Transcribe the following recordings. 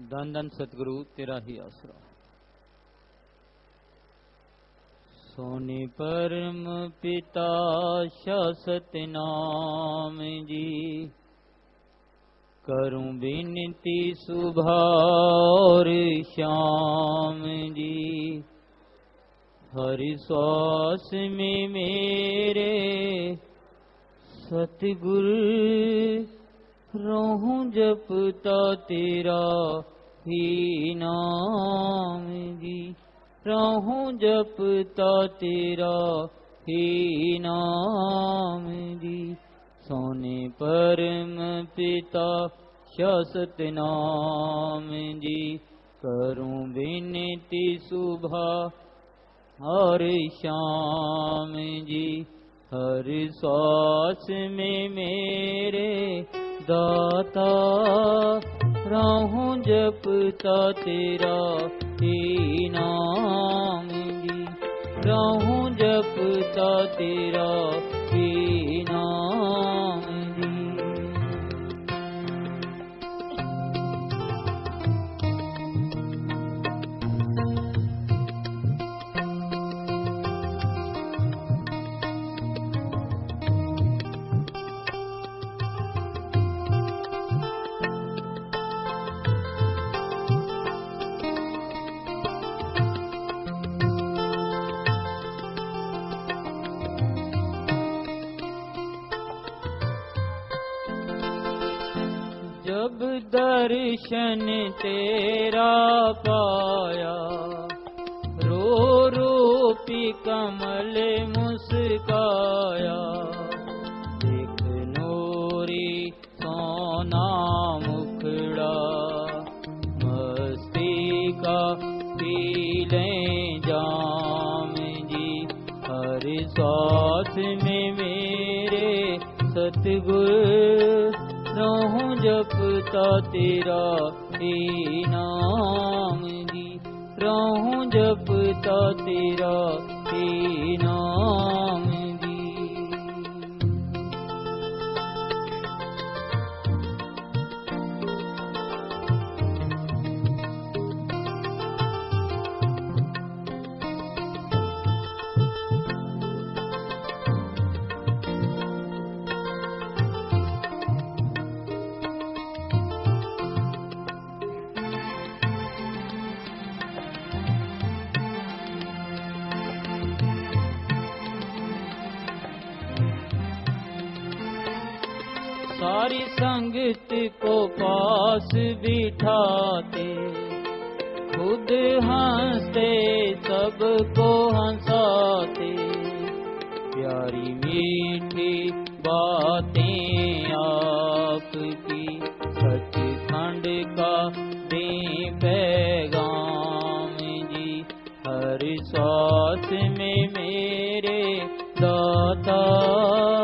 धन धन सतगुरु, तेरा ही आसरा सोने परम पिता, शासत नाम जी। करूँ बिनती सुबह और श्याम जी। हरि श्वास में मेरे सतगुरु रहूं जपता तेरा ही नाम जी। रहूं जपता तेरा ही नाम जी। सोने परम पिता शासत नाम जी। करूं बिनती सुबह और शाम जी। हर श्वास में मेरे दाता राहूं जपता तेरा ही नाम जी राहूं जपता तेरा नाम दर्शन तेरा पाया। रो रो पी कमल मुस्काया। देख नूरी सोना मुखड़ा। मस्ती का पी लें जाम जी। हर श्वास में मेरे सतगुरु तेरा ही नाम जी रहूं जपता तेरा नाम सारी संगत को पास बिठाते। खुद हंसते सबको हंसाते। प्यारी मीठी बातें आपकी सचखंड का दे पैगाम जी। हर श्वास में मेरे दाता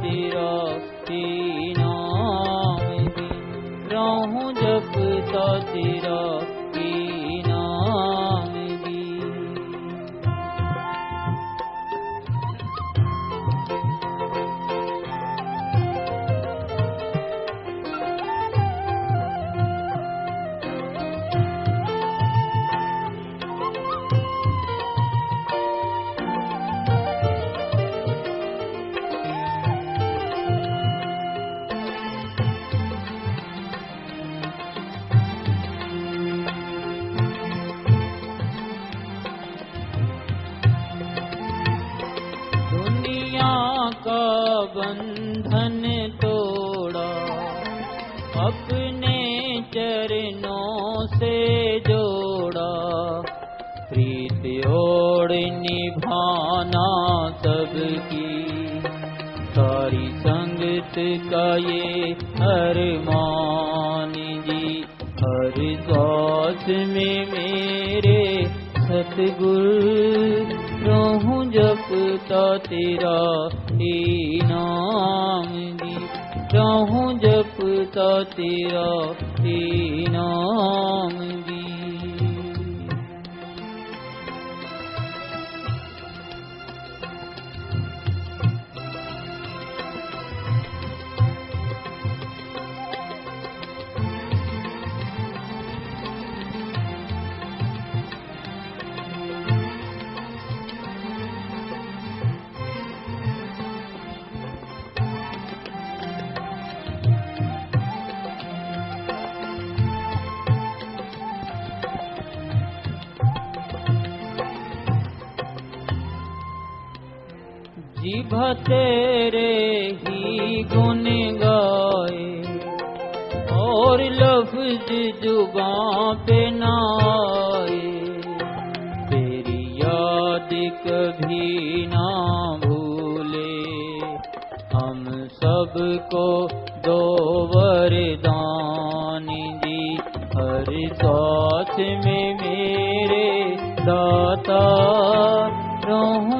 ही नाम जी रहूं जपता तेरा का बंधन तोड़ा अपने चरणों से जोड़ा। प्रीत ओढ़ निभाना सबकी सारी संगत का ये अरमान जी। हर श्वास में मेरे सतगुरु रहूं जपता तेरा ही नाम जी। रहूं जपता तेरा ही नाम जी जीभ तेरे ही गुन गाए। और लफ्ज जुबां पे नाए। तेरी याद कभी ना भूले। हम सबको दो वरदान दी। हर सांस में मेरे दाता रहूं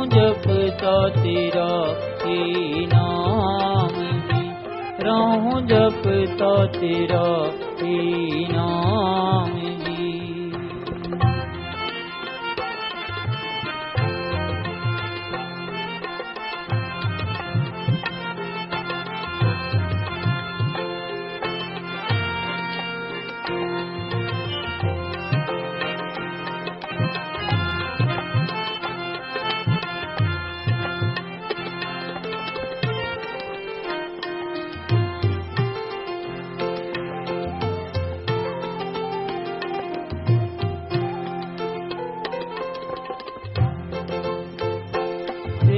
दी रहूं जपता तेरा ही नाम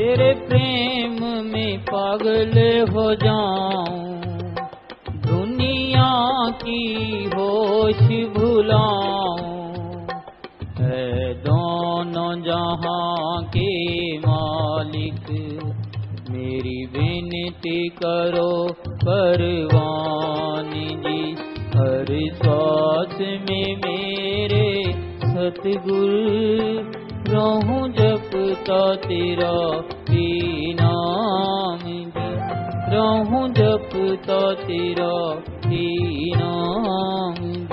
तेरे प्रेम में पागल हो जाऊं। दुनिया की होश भुलाऊं। है दोनों जहां के मालिक मेरी विनती करो परवानी जी। हर श्वास में मेरे सतगुरु रहूं जपता तेरा ही नाम रहूं जपता तेरा ही नाम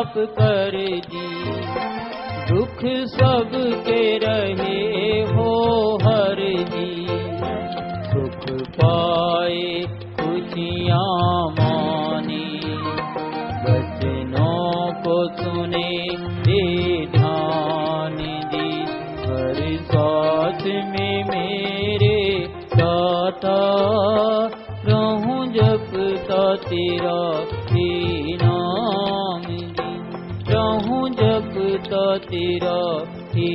जी दुख सब के रहे हो हर जी। सुख पाए खुशियाँ मानी। बचनों को सुने दे ध्यान दी। हर साथ में मेरे दाता रहूं जपता तेरा जी रहूं जपता तेरा ही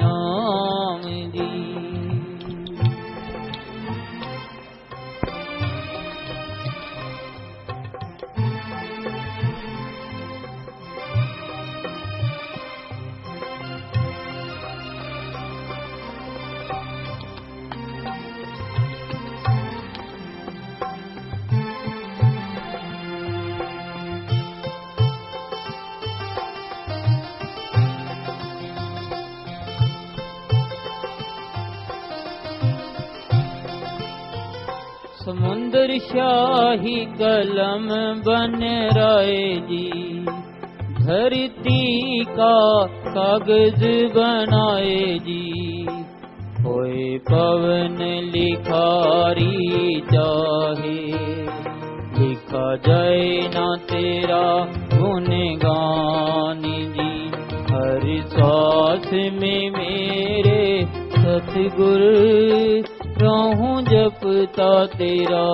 नाम जी समुंदर शाही कलम बन राय जी। धरती का कागज बनाए जी। कोई पवन लिखारी चाहे लिखा जाए ना तेरा गुणगान जी। हर सांस में मेरे सतगुरु रहूं जपता तेरा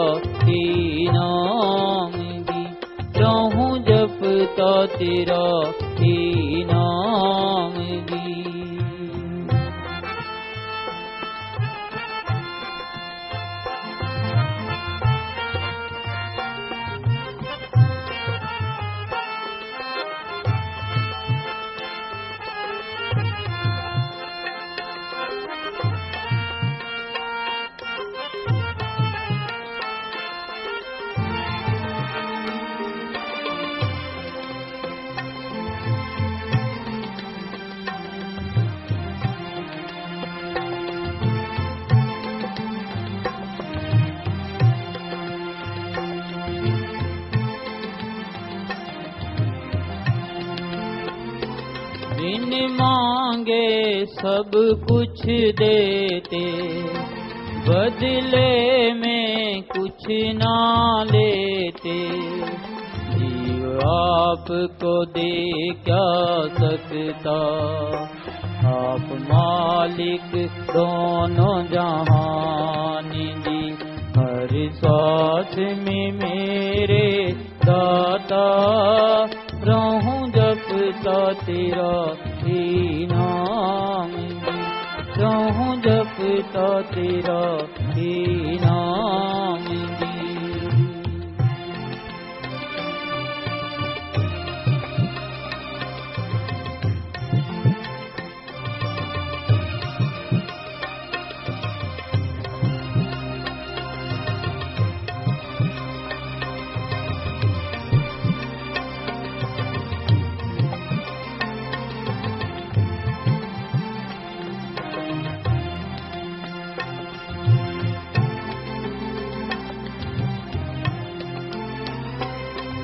नाम जी रहूं जपता तेरा नाम जी बिन मांगे सब कुछ देते। बदले में कुछ ना लेते। जीव आपको दे क्या सकता? आप मालिक दोनों जहान जी। हर सांस में मेरे दाता तेरा ही नाम रहूं जपता ही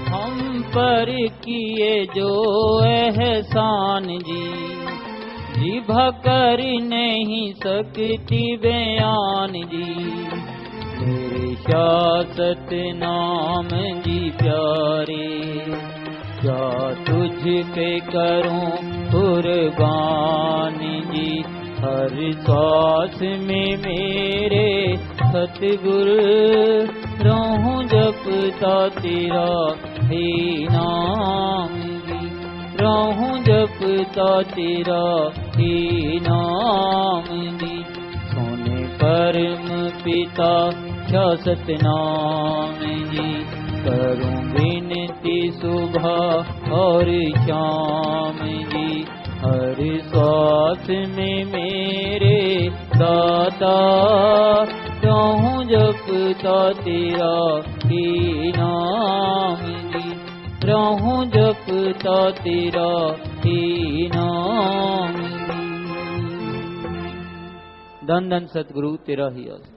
हम पर किए जो एहसान जी। जिभ कर नहीं सकती बयान जी। मेरे शासत नाम जी प्यारे क्या तुझ पे करूं कुर्बान जी? हर में मेरे सतगुरु रहूं जपता तेरा हे नाम। रहूं जपता तेरा हे नाम जी। सोने परम पिता क्या सतनाम जी। करूं विनती सुबह और जी। हर श्वास में मेरे दाता रहूं जपता तेरा ही नाम जी रहूं जपता तेरा ही नाम जी धन तेरा आस